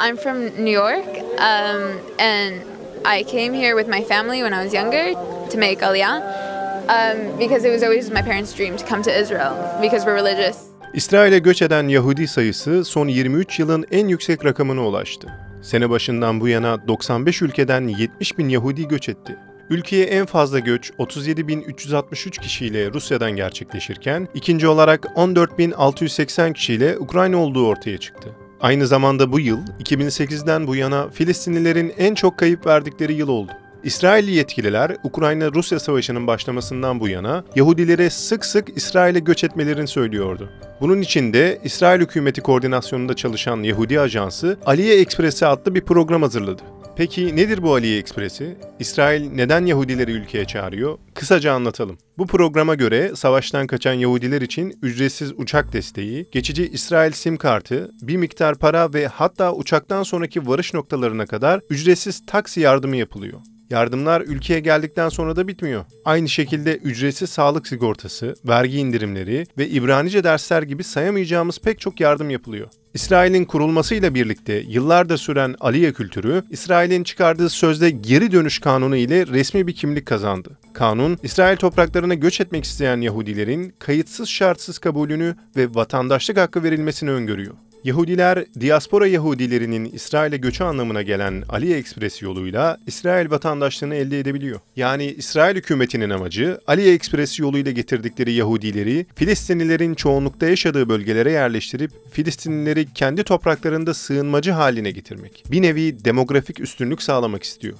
I'm from New York, um, and I came here with my family when I was younger to make Aliyah um, because it was always my parents' dream to come to Israel because we're religious. İsrail'e göç eden Yahudi sayısı son 23 yılın en yüksek rakamına ulaştı. Sene başından bu yana 95 ülkeden 70 bin Yahudi göç etti. Ülkeye en fazla göç 37.363 kişiyle Rusya'dan gerçekleşirken ikinci olarak 14.680 kişiyle Ukrayna olduğu ortaya çıktı. Aynı zamanda bu yıl 2008'den bu yana Filistinlilerin en çok kayıp verdikleri yıl oldu. İsrailli yetkililer Ukrayna-Rusya savaşının başlamasından bu yana Yahudilere sık sık İsrail'e göç etmelerini söylüyordu. Bunun için de İsrail hükümeti koordinasyonunda çalışan Yahudi Ajansı Aliye Ekspresi adlı bir program hazırladı. Peki nedir bu Aliye Ekspresi? İsrail neden Yahudileri ülkeye çağırıyor? Kısaca anlatalım. Bu programa göre savaştan kaçan Yahudiler için ücretsiz uçak desteği, geçici İsrail sim kartı, bir miktar para ve hatta uçaktan sonraki varış noktalarına kadar ücretsiz taksi yardımı yapılıyor. Yardımlar ülkeye geldikten sonra da bitmiyor. Aynı şekilde ücretsiz sağlık sigortası, vergi indirimleri ve İbranice dersler gibi sayamayacağımız pek çok yardım yapılıyor. İsrail'in kurulmasıyla birlikte yıllardır süren Aliye kültürü, İsrail'in çıkardığı sözde geri dönüş kanunu ile resmi bir kimlik kazandı. Kanun, İsrail topraklarına göç etmek isteyen Yahudilerin kayıtsız şartsız kabulünü ve vatandaşlık hakkı verilmesini öngörüyor. Yahudiler, diaspora Yahudilerinin İsrail'e göçü anlamına gelen Ali Ekspres yoluyla İsrail vatandaşlığını elde edebiliyor. Yani İsrail hükümetinin amacı Ali Ekspres yoluyla getirdikleri Yahudileri Filistinlilerin çoğunlukta yaşadığı bölgelere yerleştirip Filistinlileri kendi topraklarında sığınmacı haline getirmek. Bir nevi demografik üstünlük sağlamak istiyor.